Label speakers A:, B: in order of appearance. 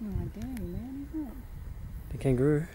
A: Like, man.
B: The kangaroo.